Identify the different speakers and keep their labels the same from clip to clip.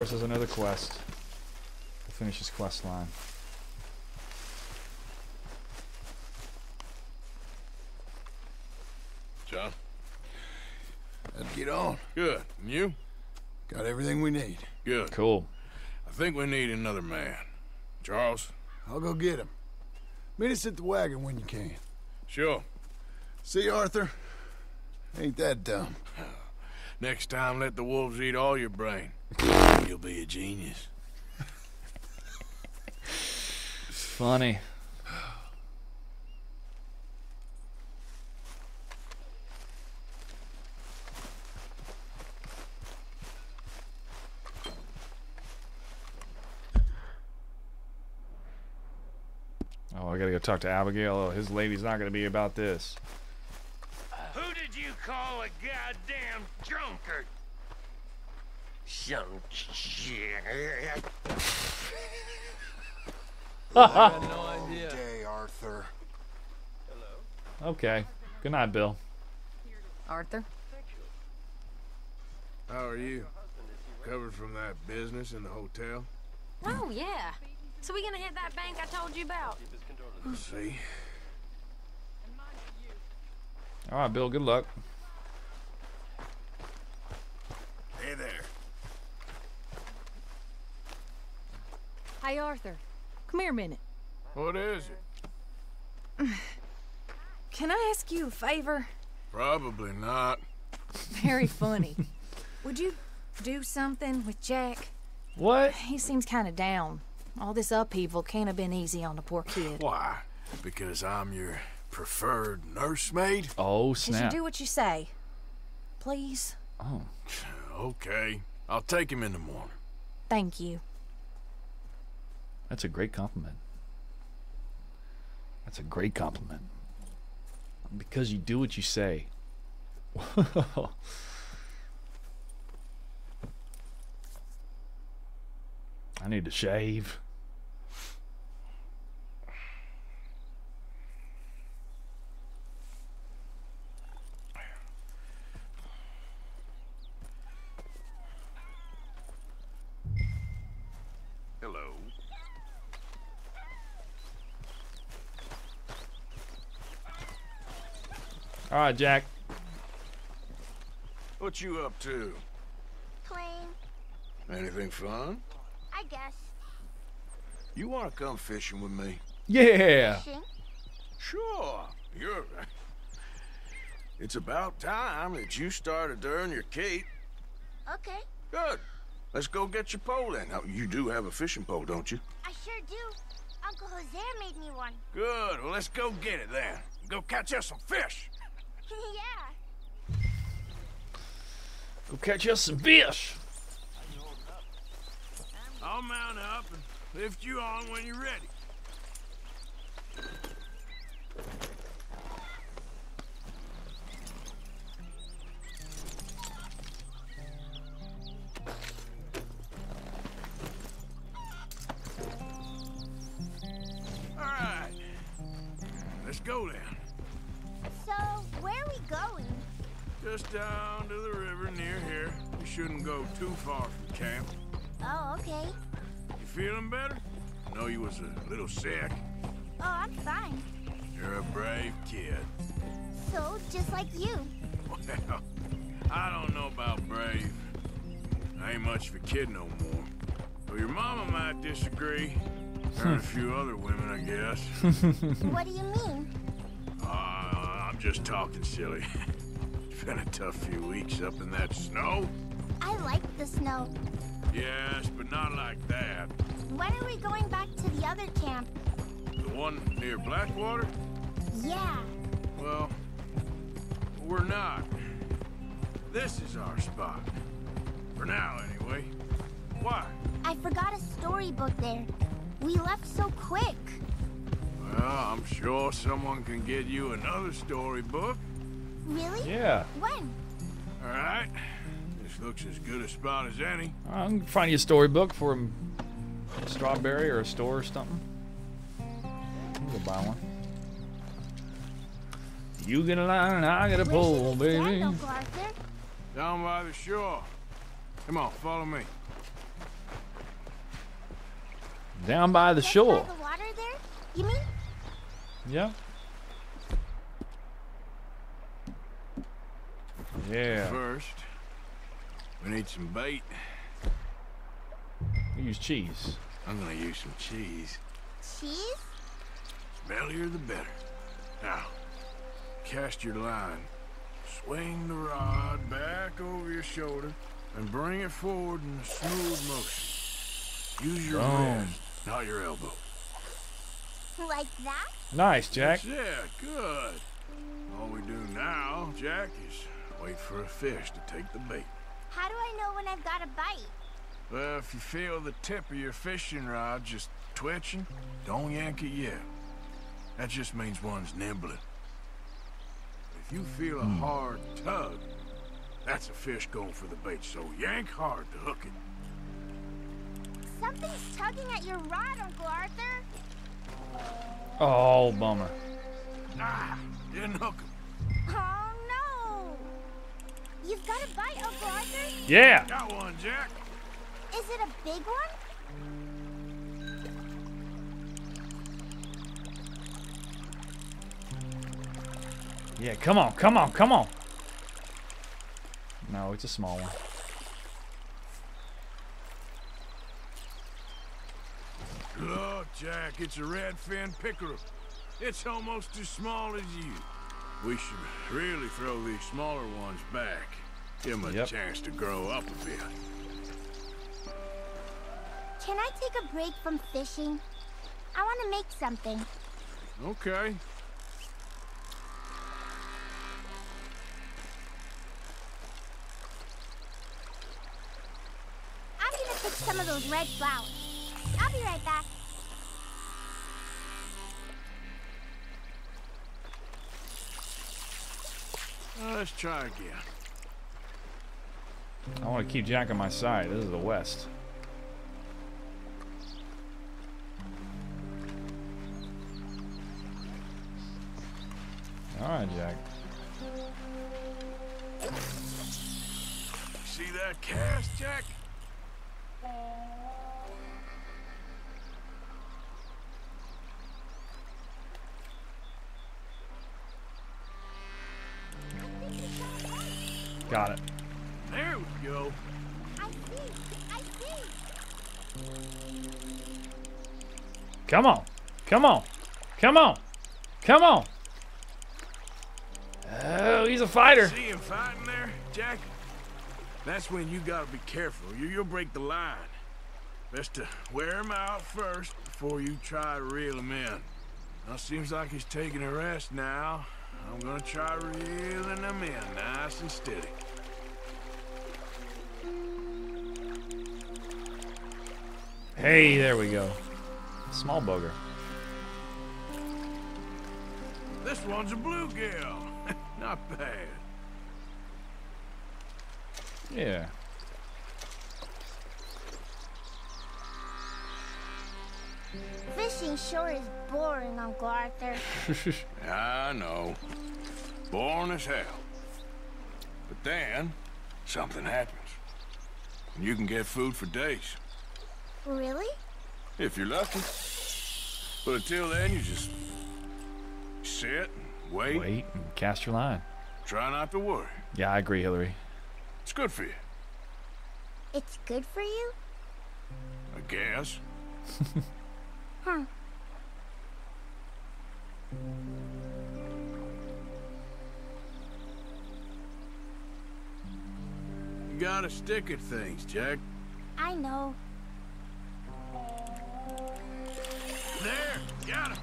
Speaker 1: This is another quest. We'll finish this quest line.
Speaker 2: John?
Speaker 3: Let's get on.
Speaker 2: Good. And you?
Speaker 3: Got everything we need.
Speaker 2: Good.
Speaker 1: Cool.
Speaker 2: I think we need another man. Charles?
Speaker 3: I'll go get him. Meet us at the wagon when you can.
Speaker 2: Sure.
Speaker 3: See, Arthur? Ain't that dumb.
Speaker 2: Next time, let the wolves eat all your brain. You'll be a genius.
Speaker 1: Funny. Oh, I gotta go talk to Abigail. Oh, his lady's not gonna be about this.
Speaker 4: Who did you call a goddamn drunkard? Some shit.
Speaker 3: no Day, Arthur. Hello.
Speaker 1: Okay. Good night, Bill.
Speaker 5: Arthur?
Speaker 2: How are you? Covered from that business in the hotel?
Speaker 6: Oh, yeah. So we gonna hit that bank I told you about?
Speaker 2: We'll see.
Speaker 1: All right, Bill. Good luck.
Speaker 2: Hey there.
Speaker 5: Hey, Arthur. Come here a minute.
Speaker 2: What is it?
Speaker 5: Can I ask you a favor?
Speaker 2: Probably not.
Speaker 5: Very funny. Would you do something with Jack?
Speaker 1: What?
Speaker 5: He seems kind of down. All this upheaval can't have been easy on the poor kid.
Speaker 2: Why? Because I'm your preferred nursemaid?
Speaker 1: Oh,
Speaker 5: Just you do what you say. Please?
Speaker 1: Oh.
Speaker 2: Okay. I'll take him in the morning.
Speaker 5: Thank you.
Speaker 1: That's a great compliment. That's a great compliment. Because you do what you say. I need to shave.
Speaker 2: Hello.
Speaker 1: All right, Jack.
Speaker 2: What you up to?
Speaker 7: Plain,
Speaker 2: Anything fun?
Speaker 7: I guess.
Speaker 2: You want to come fishing with me?
Speaker 1: Yeah.
Speaker 7: Fishing?
Speaker 2: Sure. You're. It's about time that you started to earn your keep.
Speaker 7: Okay,
Speaker 2: Good. Let's go get your pole then. Now, you do have a fishing pole, don't you?
Speaker 7: I sure do. Uncle Hosea made me one.
Speaker 2: Good. Well, let's go get it then. Go catch us some fish.
Speaker 7: Yeah.
Speaker 1: Go catch us some fish.
Speaker 2: I'll mount up and lift you on when you're ready. Too far from camp.
Speaker 7: Oh, okay.
Speaker 2: You feeling better? I know you was a little sick.
Speaker 7: Oh, I'm fine.
Speaker 2: You're a brave kid.
Speaker 7: So, just like you.
Speaker 2: Well, I don't know about brave. I ain't much of a kid no more. Well, your mama might disagree. And a few other women, I guess.
Speaker 7: what do you mean?
Speaker 2: Uh, I'm just talking silly. it's been a tough few weeks up in that snow.
Speaker 7: I like the snow.
Speaker 2: Yes, but not like that.
Speaker 7: When are we going back to the other camp?
Speaker 2: The one near Blackwater?
Speaker 7: Yeah.
Speaker 2: Well, we're not. This is our spot. For now, anyway. Why?
Speaker 7: I forgot a storybook there. We left so quick.
Speaker 2: Well, I'm sure someone can get you another storybook.
Speaker 7: Really?
Speaker 1: Yeah.
Speaker 7: When?
Speaker 2: All right. This looks as good a spot as any.
Speaker 1: I can find you a storybook for a strawberry or a store or something. I'll go buy one. You get a line and I get a
Speaker 7: Where
Speaker 1: pole,
Speaker 7: should we stand,
Speaker 1: baby.
Speaker 7: Uncle
Speaker 2: Down by the shore. Come on, follow me.
Speaker 1: Down by the
Speaker 7: Just
Speaker 1: shore.
Speaker 7: By the water there? You mean?
Speaker 1: Yeah. Yeah.
Speaker 2: First, we need some bait.
Speaker 1: We use cheese.
Speaker 2: I'm gonna use some cheese.
Speaker 7: Cheese?
Speaker 2: Smellier the better. Now, cast your line. Swing the rod back over your shoulder and bring it forward in a smooth motion. Use your
Speaker 1: Boom.
Speaker 2: wrist, not your elbow.
Speaker 7: Like that?
Speaker 1: Nice, Jack.
Speaker 2: Yeah, good. All we do now, Jack, is wait for a fish to take the bait.
Speaker 7: How do I know when I've got a bite?
Speaker 2: Well, if you feel the tip of your fishing rod just twitching, don't yank it yet. That just means one's nibbling. If you feel a hard tug, that's a fish going for the bait, so yank hard to hook it.
Speaker 7: Something's tugging at your rod, Uncle Arthur.
Speaker 1: Oh, bummer.
Speaker 2: Ah, didn't hook him.
Speaker 7: No! You've got a bite, Uncle Arthur.
Speaker 1: Yeah.
Speaker 2: Got one, Jack.
Speaker 7: Is it a big one?
Speaker 1: Yeah, come on, come on, come on. No, it's a small one.
Speaker 2: Look, Jack, it's a redfin pickerel. It's almost as small as you. We should really throw these smaller ones back. Give them a
Speaker 1: Yep.
Speaker 2: chance to grow up a bit.
Speaker 7: Can I take a break from fishing? I want to make something.
Speaker 2: Okay.
Speaker 7: I'm gonna pick some of those red flowers. I'll be right back.
Speaker 2: Let's try again.
Speaker 1: I want to keep Jack on my side. This is the west. All right, Jack.
Speaker 2: See that cast, Jack?
Speaker 1: Got it.
Speaker 2: There we go.
Speaker 7: I see. I see.
Speaker 1: Come on. Come on. Come on. Come on. Oh, he's a fighter.
Speaker 2: See him fighting there, Jack? That's when you gotta be careful. You, you'll break the line. Best to wear him out first before you try to reel him in. Now, seems like he's taking a rest now. I'm gonna try reeling him in nice and steady.
Speaker 1: Hey, there we go. Small booger.
Speaker 2: This one's a bluegill. Not bad.
Speaker 1: Yeah.
Speaker 7: Fishing sure is boring, Uncle Arthur.
Speaker 2: I know. Boring as hell. But then, something happens. And you can get food for days.
Speaker 7: Really?
Speaker 2: If you're lucky. But until then, you just sit and wait.
Speaker 1: Wait and cast your line.
Speaker 2: Try not to worry.
Speaker 1: Yeah, I agree, Hillary.
Speaker 2: It's good for you,
Speaker 7: It's good for you?
Speaker 2: I guess.
Speaker 7: Huh.
Speaker 2: gotta stick at things, Jack.
Speaker 7: I know.
Speaker 2: There, got him.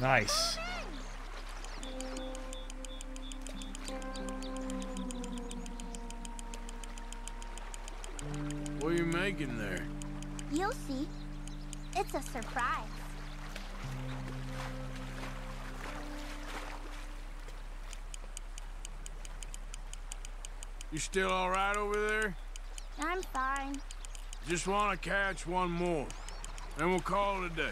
Speaker 1: Nice.
Speaker 2: What are you making there?
Speaker 7: You'll see. It's a surprise.
Speaker 2: You still all right over there?
Speaker 7: I'm fine.
Speaker 2: Just want to catch one more. Then we'll call it a day.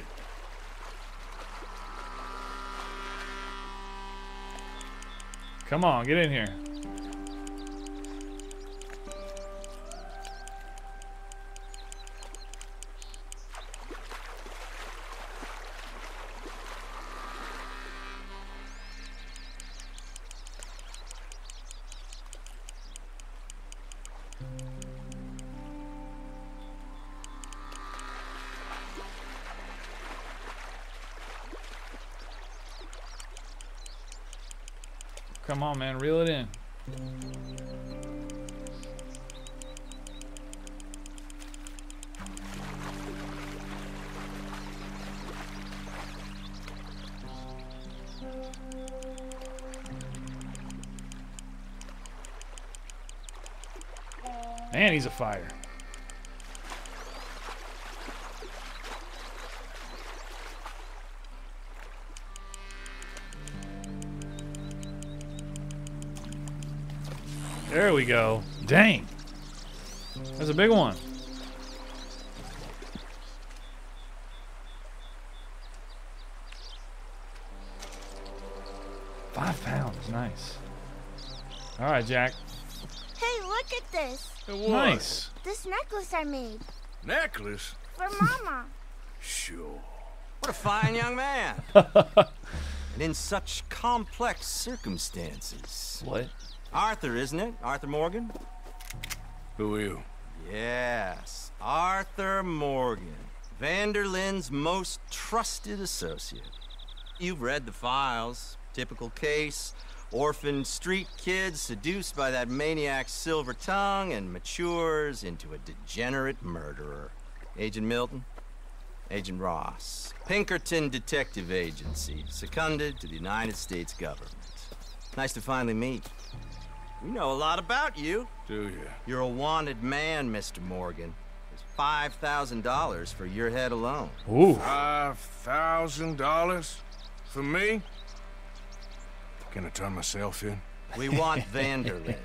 Speaker 1: Come on, get in here. Come on, man, reel it in. Man, he's a fire. There we go. Dang. That's a big one. Five pounds. Nice. All right, Jack.
Speaker 7: Hey, look at this.
Speaker 1: it Nice.
Speaker 7: This necklace I made
Speaker 2: Necklace?
Speaker 7: for Mama.
Speaker 2: Sure.
Speaker 8: What a fine young man. and in such complex circumstances.
Speaker 1: What?
Speaker 8: Arthur, isn't it? Arthur Morgan?
Speaker 2: Who are you?
Speaker 8: Yes, Arthur Morgan. Van der Linde's most trusted associate. You've read the files. Typical case. Orphaned street kid seduced by that maniac's silver tongue and matures into a degenerate murderer. Agent Milton? Agent Ross. Pinkerton Detective Agency, seconded to the United States government. Nice to finally meet. We know a lot about you.
Speaker 2: Do you?
Speaker 8: You're a wanted man, Mr. Morgan. There's $5,000 for your head alone.
Speaker 1: Ooh.
Speaker 2: Five thousand dollars? For me? Can I turn myself in?
Speaker 8: We want van der Linde.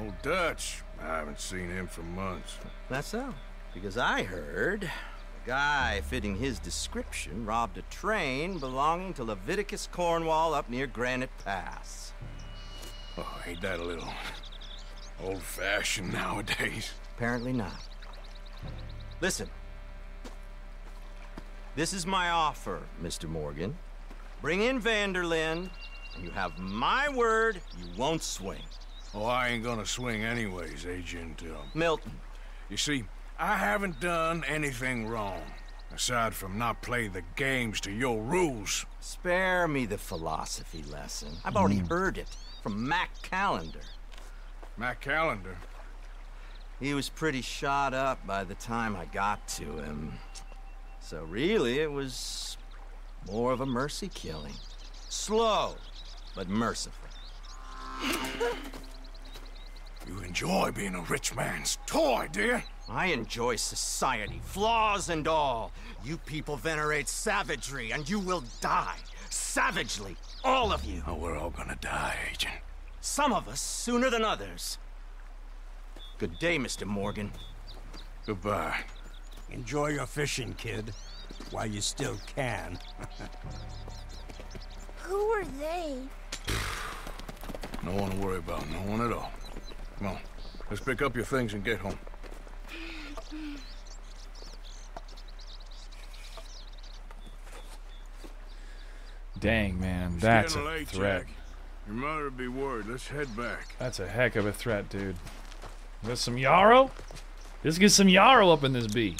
Speaker 2: Old Dutch. I haven't seen him for months.
Speaker 8: That's so. Because I heard a guy fitting his description robbed a train belonging to Leviticus Cornwall up near Granite Pass.
Speaker 2: Oh, ain't that a little old-fashioned nowadays?
Speaker 8: Apparently not. Listen. This is my offer, Mr. Morgan. Bring in van der Linde, and you have my word you won't swing.
Speaker 2: Oh, I ain't gonna swing anyways, Agent, uh,
Speaker 8: Milton,
Speaker 2: You see, I haven't done anything wrong, aside from not play the games to your rules.
Speaker 8: spare me the philosophy lesson. I've already heard it from Mac Callender.
Speaker 2: Mac Callender.
Speaker 8: He was pretty shot up by the time I got to him. So really, it was more of a mercy killing. Slow, but merciful.
Speaker 2: You enjoy being a rich man's toy, dear.
Speaker 8: I enjoy society, flaws and all. You people venerate savagery, and you will die. Savagely, all of you.
Speaker 2: Oh, we're all gonna die, Agent.
Speaker 8: Some of us sooner than others. Good day, Mr. Morgan.
Speaker 2: Goodbye.
Speaker 9: Enjoy your fishing, kid, while you still can.
Speaker 7: Who are they?
Speaker 2: No one to worry about, no one at all. Come on, let's pick up your things and get home.
Speaker 1: Dang, man. That's a
Speaker 2: late,
Speaker 1: threat.
Speaker 2: Jack. Your mother would be worried. Let's head back.
Speaker 1: That's a heck of a threat, dude. There's some yarrow? Let's get some yarrow up in this bee.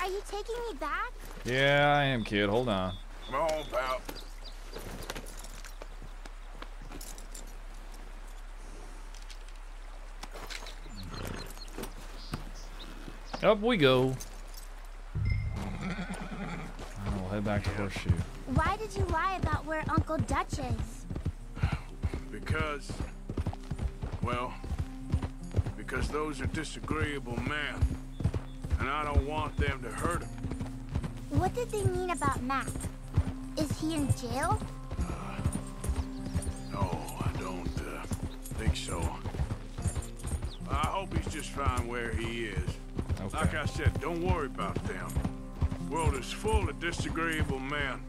Speaker 7: Are you taking me back?
Speaker 1: Yeah, I am, kid. Hold on.
Speaker 2: Come on, pal.
Speaker 1: Up we go. And we'll head back to Horseshoe.
Speaker 7: Why did you lie about where Uncle Dutch is?
Speaker 2: Because, well, because those are disagreeable men, and I don't want them to hurt him.
Speaker 7: What did they mean about Mac? Is he in jail?
Speaker 2: No, I don't uh, think so. I hope he's just fine where he is. Like I said, don't worry about them. world is full of disagreeable men.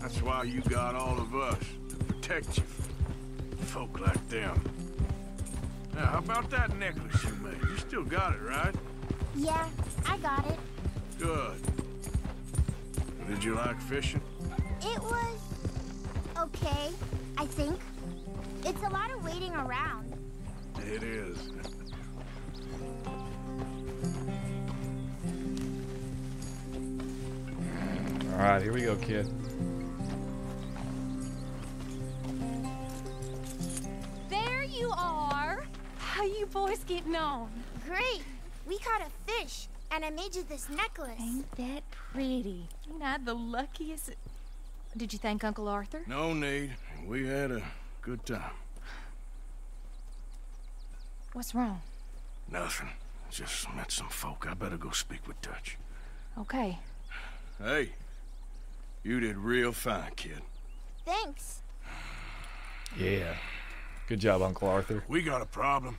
Speaker 2: That's why you got all of us to protect you from folk like them. Now, how about that necklace you made? You still got it, right?
Speaker 7: Yeah, I got it.
Speaker 2: Good. Did you like fishing?
Speaker 7: It was okay, I think. It's a lot of waiting around.
Speaker 2: It is.
Speaker 1: All right, here we go, kid.
Speaker 6: You boys getting on?
Speaker 7: Great. We caught a fish, and I made you this necklace.
Speaker 5: Ain't that pretty?
Speaker 6: Ain't I the luckiest?
Speaker 5: Did you thank Uncle Arthur?
Speaker 2: No need. We had a good time.
Speaker 5: What's wrong?
Speaker 2: Nothing. Just met some folk. I better go speak with Dutch.
Speaker 5: Okay.
Speaker 2: Hey, you did real fine, kid.
Speaker 7: Thanks.
Speaker 1: Yeah. Good job, Uncle Arthur.
Speaker 2: We got a problem.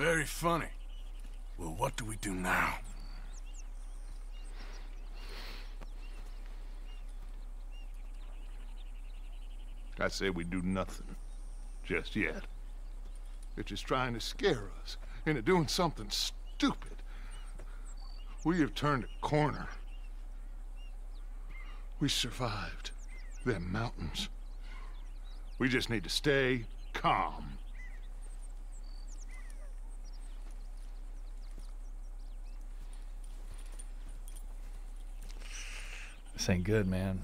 Speaker 2: Very funny. Well, what do we do now?
Speaker 3: I say we do nothing. Just yet. They're just trying to scare us into doing something stupid. We have turned a corner. We survived them mountains. We just need to stay calm.
Speaker 1: This ain't good, man.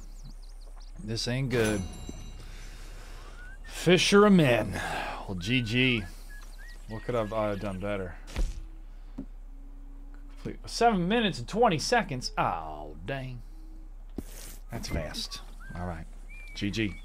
Speaker 1: This ain't good. fisher Fishermen. Well, GG. What could I've uh, done better? Complete- Seven minutes and 20 seconds. Oh, dang. That's fast. All right. GG.